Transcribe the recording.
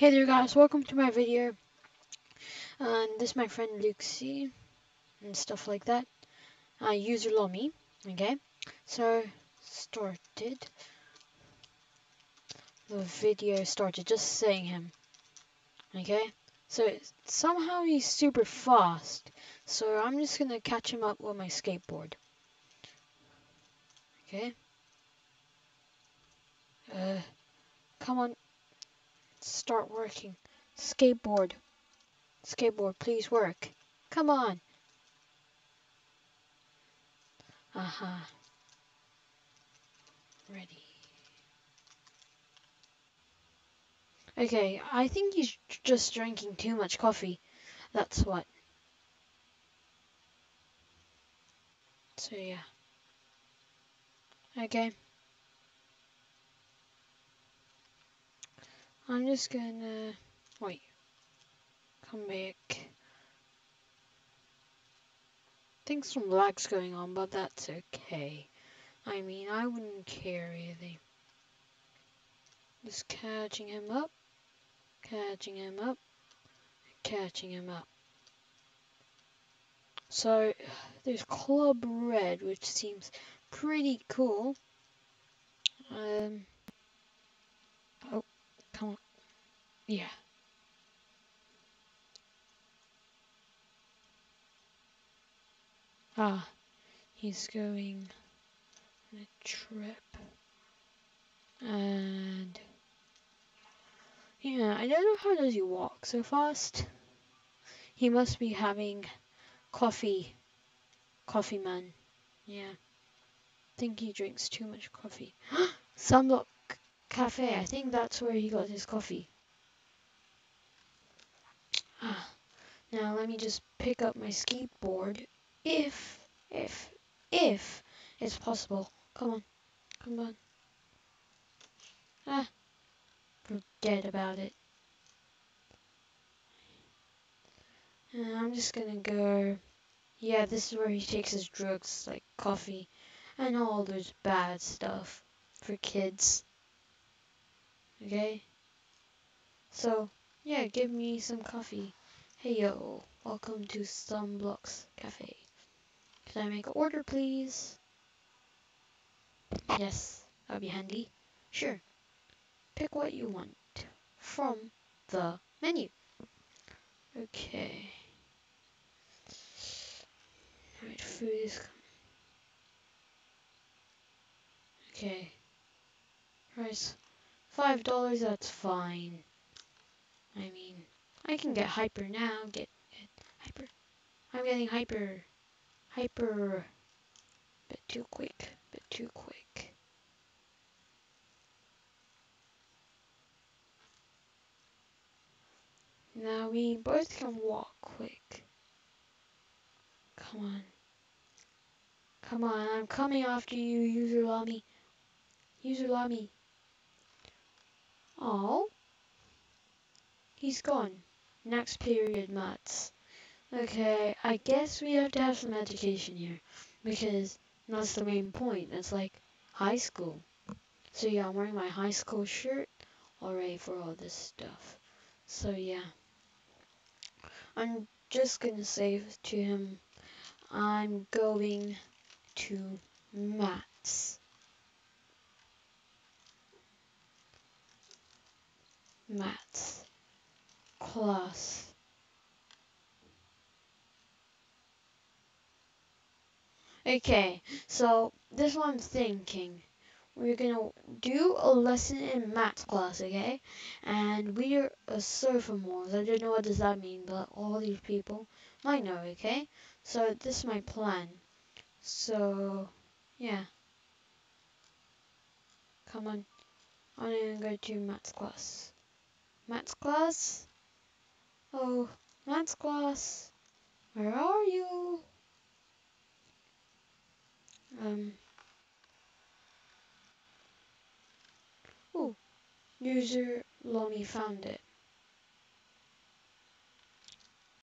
Hey there guys, welcome to my video. And this is my friend Luxie and stuff like that. Uh, user Lomi, okay? So, started. The video started, just saying him. Okay? So, somehow he's super fast. So, I'm just gonna catch him up with my skateboard. Okay? Uh, come on. Start working. Skateboard. Skateboard, please work. Come on. Uh -huh. Ready. Okay, I think he's just drinking too much coffee. That's what. So yeah. Okay. I'm just gonna wait. Come back. Think some lag's going on, but that's okay. I mean, I wouldn't care really. Just catching him up, catching him up, catching him up. So, there's Club Red, which seems pretty cool. Um, oh. Yeah. Ah, he's going on a trip. And yeah, I don't know how does he walk so fast. He must be having coffee. Coffee man. Yeah. Think he drinks too much coffee. Sunblock Cafe. I think that's where he got his coffee. now let me just pick up my skateboard. If, if, if it's possible. Come on. Come on. Ah. Forget about it. And I'm just gonna go. Yeah, this is where he takes his drugs, like coffee and all those bad stuff for kids. Okay? So, yeah, give me some coffee. Hey yo, welcome to Sunblocks Cafe. Can I make an order, please? Yes, that'd be handy. Sure. Pick what you want from the menu. Okay. Alright, food is... Okay. Price. Five dollars, that's fine. I can get hyper now. Get, get hyper. I'm getting hyper. Hyper. Bit too quick. Bit too quick. Now we both can walk quick. Come on. Come on, I'm coming after you, user Lami. User Lami. Oh. He's gone. Next period, maths. Okay, I guess we have to have some education here. Because that's the main point. It's like high school. So yeah, I'm wearing my high school shirt already for all this stuff. So yeah. I'm just gonna say to him, I'm going to maths. Maths class. Okay, so this one I'm thinking. We're gonna do a lesson in math class, okay? And we're a sophomores. I don't know what does that mean, but all these people might know, okay? So this is my plan. So yeah. Come on. I'm gonna go to math class. Math class? Oh, maths class, where are you? Um. Oh, user Lomi found it.